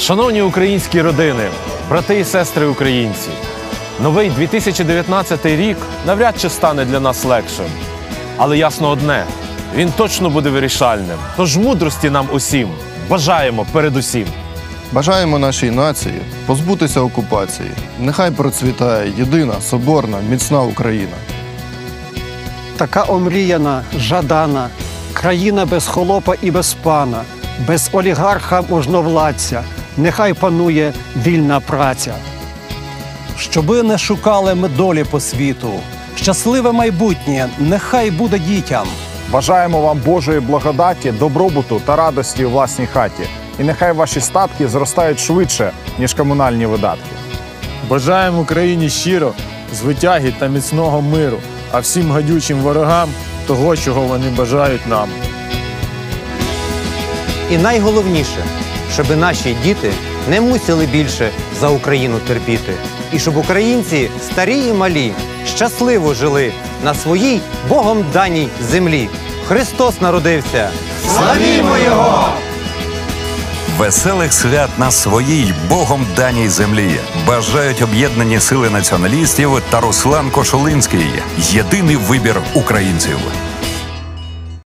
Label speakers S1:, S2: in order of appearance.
S1: Шановні українські родини, брати і сестри українці, новий 2019 рік навряд чи стане для нас легшим. Але ясно одне: він точно буде вирішальним. Тож мудрості нам усім бажаємо передусім.
S2: Бажаємо нашій нації позбутися окупації. Нехай процвітає єдина, соборна, міцна Україна.
S3: така омріяна, жадана, країна без холопа і без пана, без олігарха можновладця, нехай панує вільна праця.
S4: Щоби не шукали ми долі по світу. Щасливе майбутнє нехай буде дітям.
S5: Бажаємо вам Божої благодаті, добробуту та радості у власній хаті. І нехай ваші статки зростають швидше, ніж комунальні видатки.
S6: Бажаємо Україні щиро, звитяги та міцного миру, а всім гадючим ворогам того, чого вони бажають нам.
S7: І найголовніше, щоб наші діти не мусили більше за Україну терпіти, і щоб українці, старі і малі, щасливо жили на своїй Богом даній землі. Христос народився! Славімо Його!
S8: Веселих свят на своїй Богом даній землі бажають об'єднані сили націоналістів та Руслан Кошулинський. Єдиний вибір українців.